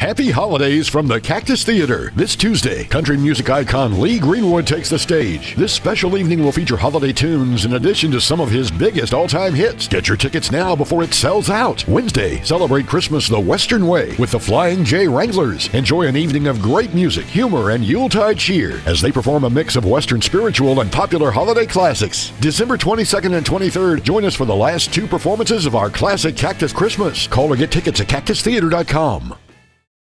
Happy holidays from the Cactus Theater. This Tuesday, country music icon Lee Greenwood takes the stage. This special evening will feature holiday tunes in addition to some of his biggest all time hits. Get your tickets now before it sells out. Wednesday, celebrate Christmas the Western way with the Flying J Wranglers. Enjoy an evening of great music, humor, and Yuletide cheer as they perform a mix of Western spiritual and popular holiday classics. December 22nd and 23rd, join us for the last two performances of our classic Cactus Christmas. Call or get tickets at cactustheater.com.